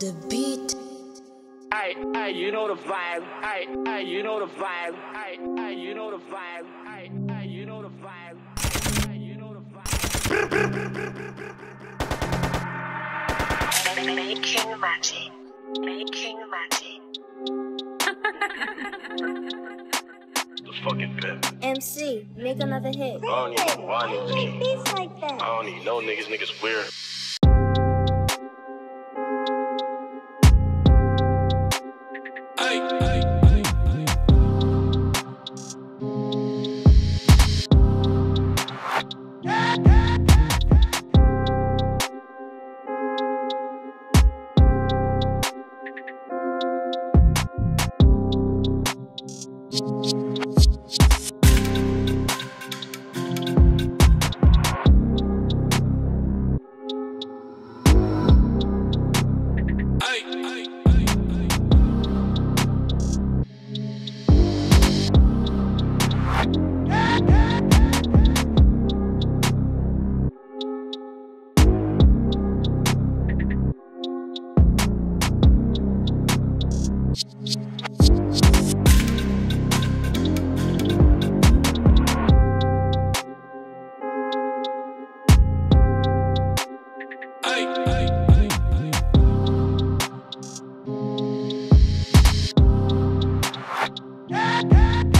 The beat. Hey, hey, you know the vibe. Hey, hey, you know the vibe. Hey, hey, you know the vibe. Hey, hey, you know the vibe. Hey, you know the vibe. Making magic. Making magic. The fucking pimp. MC, make another hit. I don't even know why niggas keep. Beats like I that. don't even know niggas. Niggas weird. Hey!